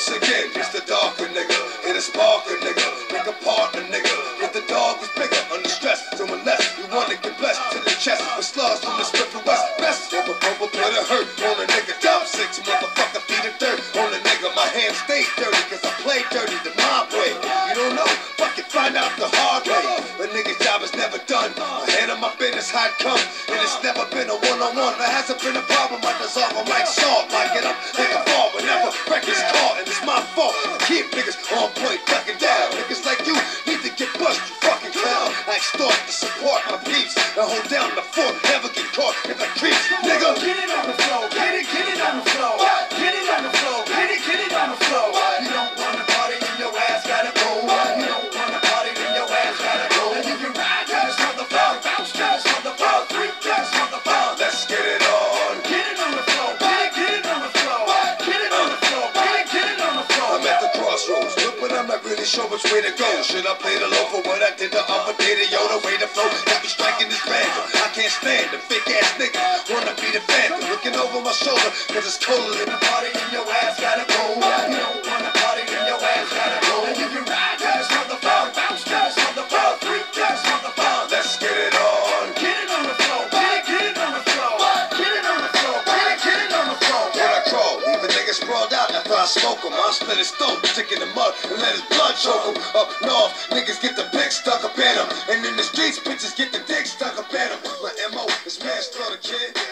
once again, it's the darker nigga, it is sparker nigga, pick a partner nigga. If the dog was bigger, under stress, doing less, you wanna get blessed to the chest with slugs from the scripted west. Best of a purple put a hurt on a nigga, top six motherfucker feet of dirt on a nigga. My hands stay dirty, cause I play dirty the mob way. You don't know? Fuck it, find out the hard way. A nigga's job is never done. I hand on my business, how it come, and it's never been a one on one. There hasn't been a problem, I dissolve them like salt, like it up, nigga, fall fault. Keep niggas on point, ducking down. Niggas like you need to get bust, you fucking clown. I extort to support my peeps. And hold down the fort. Never but I'm not really sure which way to go. Should I play the low for what I did? The upper did it, yo, the way to flow. Got me striking this random. I can't stand the fake ass nigga. Wanna be the phantom. Looking over my shoulder, cause it's colder than the Party, sprawled out after I smoke him. I split his throat, stick in the mud, and let his blood choke him. Up north, niggas get the pick stuck up in him. And in the streets, bitches get the dick stuck up in him. My MO is manslaughter, kid.